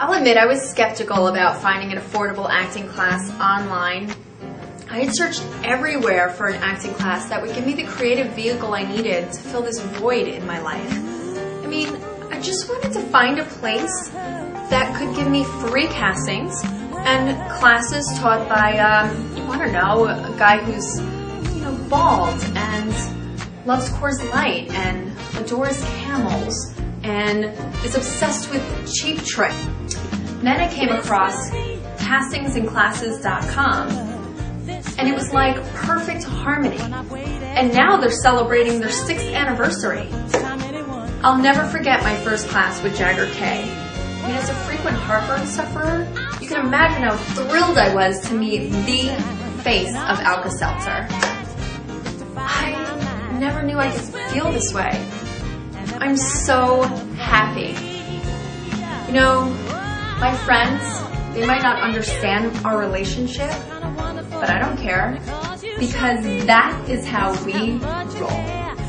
I'll admit I was skeptical about finding an affordable acting class online. I had searched everywhere for an acting class that would give me the creative vehicle I needed to fill this void in my life. I mean, I just wanted to find a place that could give me free castings and classes taught by, um, I don't know, a guy who's, you know, bald and loves Coors Light and adores camels and is obsessed with Cheap Trick. Then I came across castingsandclasses.com and it was like perfect harmony. And now they're celebrating their sixth anniversary. I'll never forget my first class with Jagger Kaye. I mean, as a frequent heartburn sufferer, you can imagine how thrilled I was to meet the face of Alka-Seltzer. I never knew I could feel this way. I'm so happy. You know, my friends, they might not understand our relationship, but I don't care because that is how we roll.